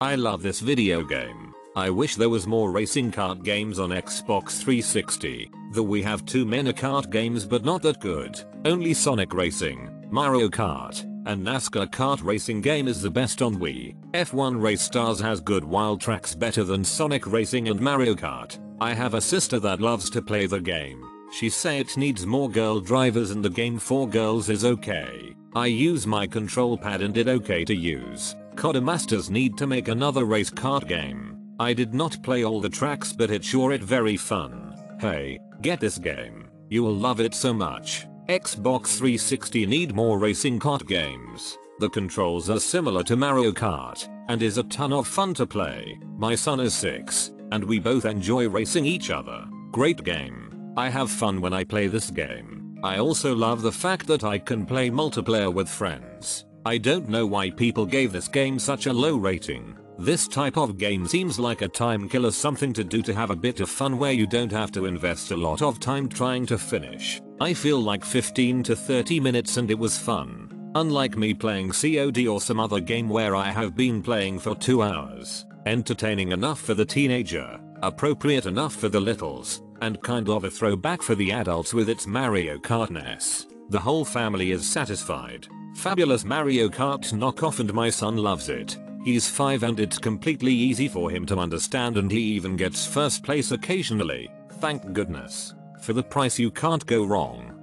I love this video game. I wish there was more racing kart games on Xbox 360. The we have too many kart games but not that good. Only Sonic Racing, Mario Kart, and NASCAR kart racing game is the best on Wii. F1 Race Stars has good wild tracks better than Sonic Racing and Mario Kart. I have a sister that loves to play the game. She say it needs more girl drivers and the game for girls is okay. I use my control pad and it okay to use. Codemasters need to make another race kart game. I did not play all the tracks but it sure it very fun. Hey, get this game. You will love it so much. Xbox 360 need more racing kart games. The controls are similar to Mario Kart and is a ton of fun to play. My son is 6 and we both enjoy racing each other. Great game. I have fun when I play this game. I also love the fact that I can play multiplayer with friends. I don't know why people gave this game such a low rating. This type of game seems like a time killer something to do to have a bit of fun where you don't have to invest a lot of time trying to finish. I feel like 15 to 30 minutes and it was fun. Unlike me playing COD or some other game where I have been playing for 2 hours. Entertaining enough for the teenager, appropriate enough for the littles, and kind of a throwback for the adults with its Mario Kartness. The whole family is satisfied. Fabulous Mario Kart knockoff and my son loves it. He's 5 and it's completely easy for him to understand and he even gets first place occasionally. Thank goodness. For the price you can't go wrong.